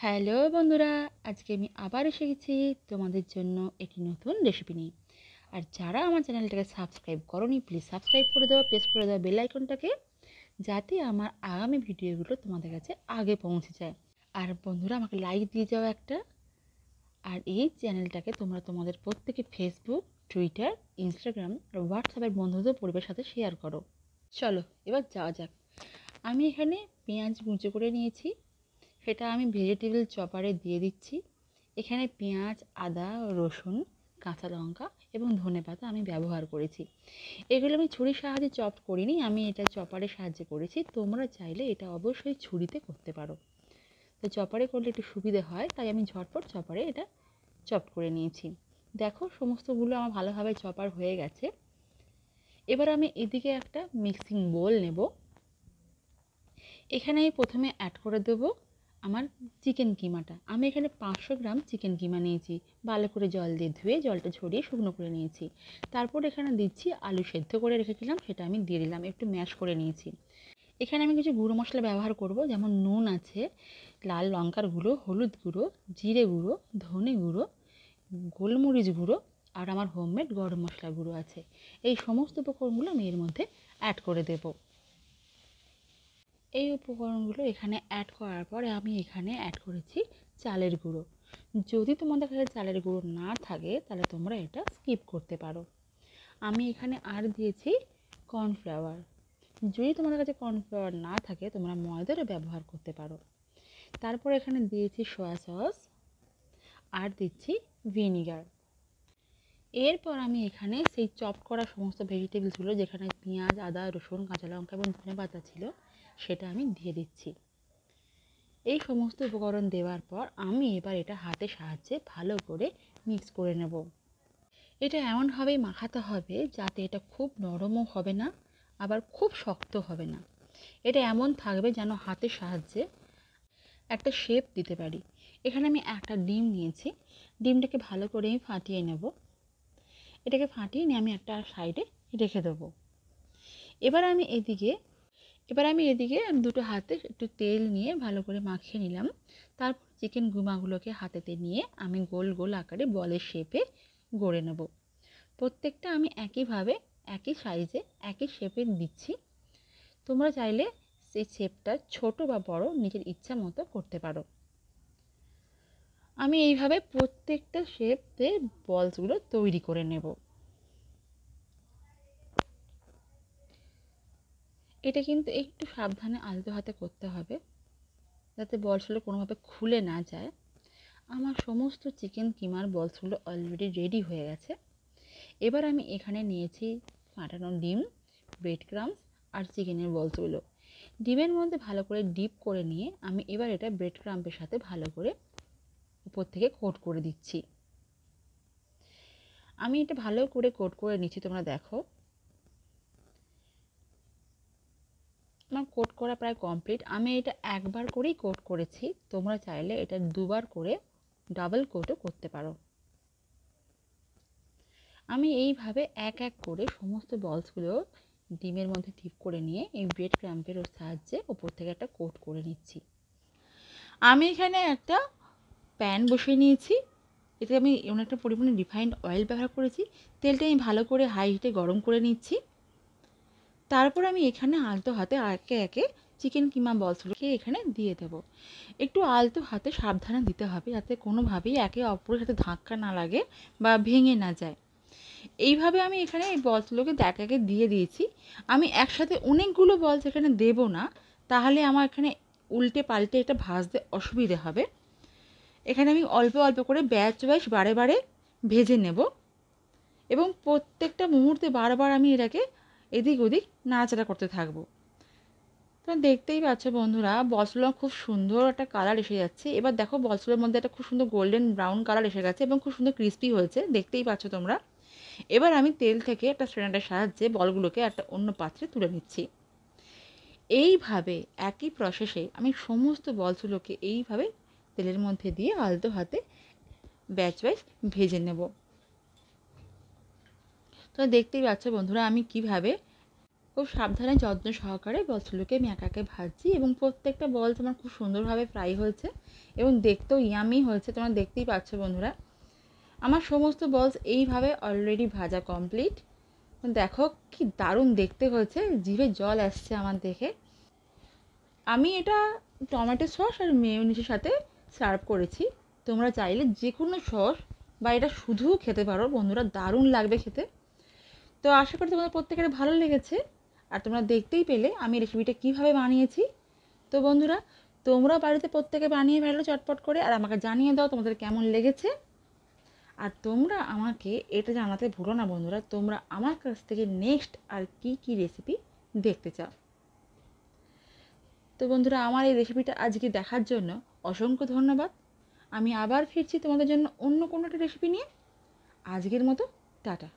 Hello বন্ধুরা, আজকে আমি আবার এসে গেছি তোমাদের জন্য একটি নতুন রেসিপি নিয়ে। আর যারা আমার চ্যানেলটাকে সাবস্ক্রাইব করনি প্লিজ সাবস্ক্রাইব করে দাও প্রেস করে দাও বেল আইকনটাকে যাতে আমার আগামী ভিডিওগুলো তোমাদের কাছে আগে পৌঁছে যায়। আর বন্ধুরা, আমাকে লাইক দিয়ে যাও একটা। আর এই চ্যানেলটাকে তোমরা তোমাদের প্রত্যেকে ফেসবুক টুইটার ইনস্টাগ্রাম আর হোয়াটসঅ্যাপের বন্ধুদের পরিবারের সাথে শেয়ার করো। চলো, এবার যাওয়া যাক। আমি এখানে পেঁয়াজ কুচো করে নিয়েছি। সেটা আমি ভেজিটেবল চপারে দিয়ে দিচ্ছি। এখানে পেঁয়াজ, আদা, রসুন, কাঁচা লঙ্কা এবং ধনে পাতা আমি ব্যবহার করেছি। এগুলো আমি ছুরির সাহায্যে চপ করিনি, আমি এটা চপারের সাহায্যে করেছি। তোমরা চাইলে এটা অবশ্যই ছুরিতে করতে পারো। তো চপারে করলে একটু সুবিধে হয়, তাই আমি ঝটপট চপারে এটা চপ করে নিয়েছি। দেখো, সমস্তগুলো আমার ভালোভাবে চপার হয়ে গেছে। এবার আমি এদিকে একটা মিক্সিং বোল নেব। এখানে আমি প্রথমে অ্যাড করে দেবো আমার চিকেন কিমাটা। আমি এখানে পাঁচশো গ্রাম চিকেন কিমা নিয়েছি। ভালো করে জল দিয়ে ধুয়ে, জলটা ছড়িয়ে শুকনো করে নিয়েছি। তারপর এখানে দিচ্ছি আলু সেদ্ধ করে রেখেছিলাম, সেটা আমি দিয়ে দিলাম, একটু ম্যাশ করে নিয়েছি। এখানে আমি কিছু গুঁড়ো মশলা ব্যবহার করব, যেমন নুন আছে, লাল লঙ্কার গুঁড়ো, হলুদ গুঁড়ো, জিরে গুঁড়ো, ধনে গুঁড়ো, গোলমরিচ গুঁড়ো, আর আমার হোমমেড গরম মশলা গুঁড়ো আছে। এই সমস্ত উপকরণগুলো আমি এর মধ্যে অ্যাড করে দেবো। এই উপকরণগুলো এখানে অ্যাড করার পরে আমি এখানে অ্যাড করেছি চালের গুঁড়ো। যদি তোমাদের কাছে চালের গুঁড়ো না থাকে, তাহলে তোমরা এটা স্কিপ করতে পারো। আমি এখানে আর দিয়েছি কর্নফ্লাওয়ার যদি তোমাদের কাছে কর্নফ্লাওয়ার না থাকে, তোমরা ময়দারও ব্যবহার করতে পারো। তারপর এখানে দিয়েছি সয়া সস আর দিচ্ছি ভিনিগার এরপর আমি এখানে সেই চপ করা সমস্ত ভেজিটেবলসগুলো যেখানে পেঁয়াজ, আদা, রসুন, কাঁচা লঙ্কা এবং ধনে পাতা ছিল সেটা আমি দিয়ে দিচ্ছি। এই সমস্ত উপকরণ দেওয়ার পর আমি এবার এটা হাতের সাহায্যে ভালো করে মিক্স করে নেব। এটা এমনভাবেই মাখাতে হবে যাতে এটা খুব নরমও হবে না, আবার খুব শক্ত হবে না। এটা এমন থাকবে যেন হাতের সাহায্যে একটা শেপ দিতে পারি। এখানে আমি একটা ডিম নিয়েছি। ডিমটাকে ভালো করে আমি ফাটিয়ে নেব। এটাকে ফাটিয়ে নিয়ে আমি একটা সাইডে রেখে দেবো। এবার আমি এদিকে এবার আমি এদিকে দুটো হাতে একটু তেল নিয়ে ভালো করে মাখিয়ে নিলাম। তারপর চিকেন গুমাগুলোকে হাতেতে নিয়ে আমি গোল গোল আকারে বলের শেপে গড়ে নেব। প্রত্যেকটা আমি একইভাবে, একই সাইজে, একই শেপে দিচ্ছি। তোমরা চাইলে সেই শেপটা ছোট বা বড় নিজের ইচ্ছা মতো করতে পারো। আমি এইভাবে প্রত্যেকটা শেপে বলসগুলো তৈরি করে নেব। এটা কিন্তু একটু সাবধানে আলতো হাতে করতে হবে, যাতে বলসগুলো কোনোভাবে খুলে না যায়। আমার সমস্ত চিকেন কিমার বলসগুলো অলরেডি রেডি হয়ে গেছে। এবার আমি এখানে নিয়েছি ফাটানো ডিম ব্রেড ক্রামস আর চিকেনের বলসগুলো। ডিমের মধ্যে ভালো করে ডিপ করে নিয়ে আমি এবার এটা ব্রেড ক্রাম্পের সাথে ভালো করে উপর থেকে কোট করে দিচ্ছি। আমি এটা ভালো করে কোট করে নিচ্ছি, তোমরা দেখো। আমার কোট করা প্রায় কমপ্লিট আমি এটা একবার করেই কোট করেছি। তোমরা চাইলে এটা দুবার করে ডাবল কোটও করতে পারো। আমি এইভাবে এক এক করে সমস্ত বলসগুলো ডিমের মধ্যে টিপ করে নিয়ে এই ব্রেড ক্র্যাম্পের সাহায্যে ওপর থেকে একটা কোট করে নিচ্ছি। আমি এখানে একটা প্যান বসিয়ে নিয়েছি। এতে আমি অনেকটা পরিমাণে রিফাইন্ড অয়েল ব্যবহার করেছি। তেলটা আমি ভালো করে হাই হিটে গরম করে নিচ্ছি। তারপর আমি এখানে আলতো হাতে একে একে চিকেন কিমা বলসগুলোকে এখানে দিয়ে দেব। একটু আলতো হাতে সাবধানে দিতে হবে যাতে কোনোভাবেই একে অপরের সাথে ধাক্কা না লাগে বা ভেঙে না যায়। এইভাবে আমি এখানে এই বলসগুলোকে একে একে দিয়ে দিয়েছি। আমি একসাথে অনেকগুলো বলস এখানে দেব না, তাহলে আমার এখানে উল্টে পাল্টে এটা ভাজতে অসুবিধে হবে। এখানে আমি অল্প অল্প করে ব্যাচ ওয়াইজ বারে বারে ভেজে নেব। এবং প্রত্যেকটা মুহূর্তে বারবার আমি এটাকে এদিক ওদিক নাড়াচাড়া করতে থাকব। তো দেখতেই পাচ্ছ বন্ধুরা বলসগুলো খুব সুন্দর একটা কালার এসে যাচ্ছে। এবার দেখো বলসগুলোর মধ্যে একটা খুব সুন্দর গোল্ডেন ব্রাউন কালার এসে গেছে এবং খুব সুন্দর ক্রিস্পি হয়েছে, দেখতেই পাচ্ছ তোমরা। এবার আমি তেল থেকে একটা স্ট্রেনারের সাহায্যে বলগুলোকে একটা অন্য পাত্রে তুলে নিচ্ছি। এইভাবে, একই প্রসেসে আমি সমস্ত বলসগুলোকে এইভাবে তেলের মধ্যে দিয়ে আলতো হাতে ব্যাচ ওয়াইজ ভেজে নেব। তো দেখতেই পাচ্ছ বন্ধুরা, আমি কীভাবে খুব সাবধানে, যত্ন সহকারে বলসগুলোকে আমি একা একে ভাজছি এবং প্রত্যেকটা বলস আমার খুব সুন্দরভাবে ফ্রাই হয়েছে এবং দেখতেও ইয়ামি হয়েছে। তোমরা দেখতেই পাচ্ছ বন্ধুরা, আমার সমস্ত বলস এইভাবে অলরেডি ভাজা কমপ্লিট দেখো কি দারুণ দেখতে হয়েছে, জিভে জল আসছে আমার দেখে। আমি এটা টমেটো সস আর মেয়োনিজের সাথে সার্ভ করেছি। তোমরা চাইলে যে কোনো সস বা এটা শুধুও খেতে পারো বন্ধুরা, দারুণ লাগবে খেতে। তো আশা করি তোমাদের প্রত্যেকের ভালো লেগেছে। আর তোমরা দেখতেই পেলে আমি রেসিপিটা কীভাবে বানিয়েছি। তো বন্ধুরা, তোমরা বাড়িতে প্রত্যেকে বানিয়ে ফেলো চটপট করে আর আমাকে জানিয়ে দাও তোমাদের কেমন লেগেছে। আর তোমরা আমাকে এটা জানাতে ভুলো না বন্ধুরা, তোমরা আমার কাছ থেকে নেক্সট আর কি কি রেসিপি দেখতে চাও। তো বন্ধুরা, আমার এই রেসিপিটা আজকে দেখার জন্য অসংখ্য ধন্যবাদ। আমি আবার ফিরছি তোমাদের জন্য অন্য কোনো একটা রেসিপি নিয়ে। আজকের মতো, টাটা।